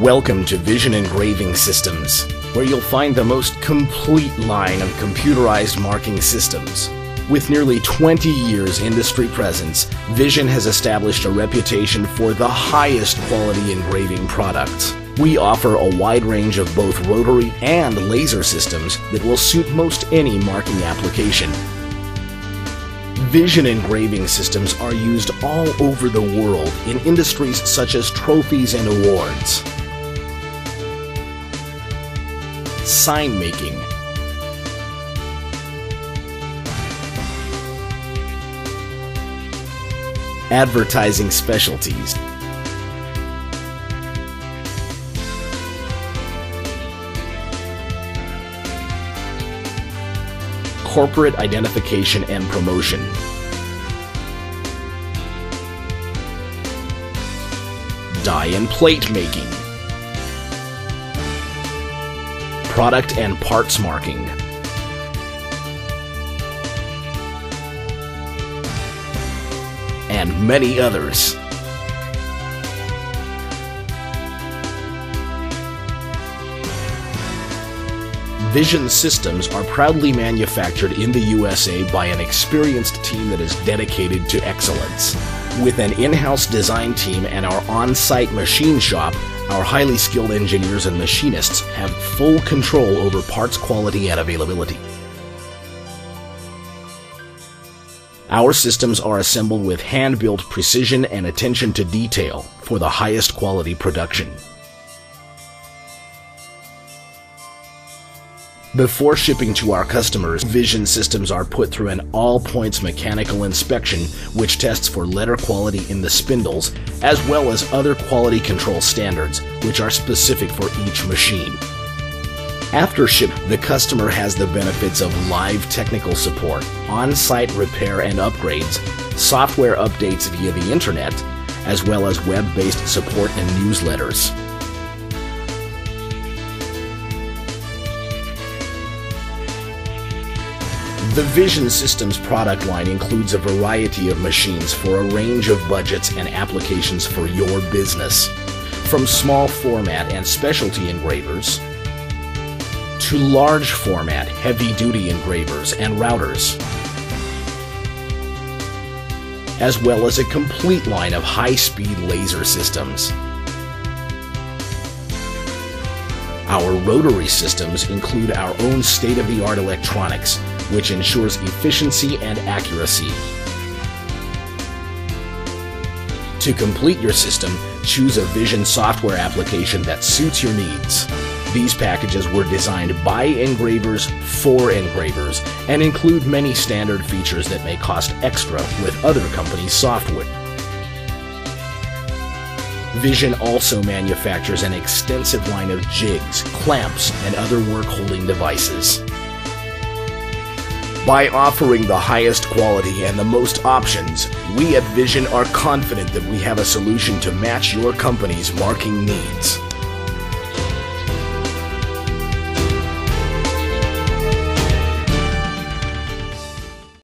Welcome to Vision Engraving Systems, where you'll find the most complete line of computerized marking systems. With nearly 20 years industry presence, Vision has established a reputation for the highest quality engraving products. We offer a wide range of both rotary and laser systems that will suit most any marking application. Vision engraving systems are used all over the world in industries such as trophies and awards, sign making, advertising specialties, corporate identification and promotion. Die and plate making. Product and parts marking. And many others. Vision systems are proudly manufactured in the USA by an experienced team that is dedicated to excellence. With an in house design team and our on site machine shop, our highly skilled engineers and machinists have full control over parts quality and availability. Our systems are assembled with hand built precision and attention to detail for the highest quality production. Before shipping to our customers, Vision systems are put through an all points mechanical inspection, which tests for letter quality in the spindles, as well as other quality control standards, which are specific for each machine. After ship, the customer has the benefits of live technical support, on site repair and upgrades, software updates via the internet, as well as web based support and newsletters. The Vision Systems product line includes a variety of machines for a range of budgets and applications for your business. From small format and specialty engravers to large format heavy duty engravers and routers, as well as a complete line of high speed laser systems. Our rotary systems include our own state of the art electronics which ensures efficiency and accuracy. To complete your system, choose a Vision software application that suits your needs. These packages were designed by engravers for engravers and include many standard features that may cost extra with other companies' software. Vision also manufactures an extensive line of jigs, clamps, and other work holding devices. By offering the highest quality and the most options, we at Vision are confident that we have a solution to match your company's marking needs.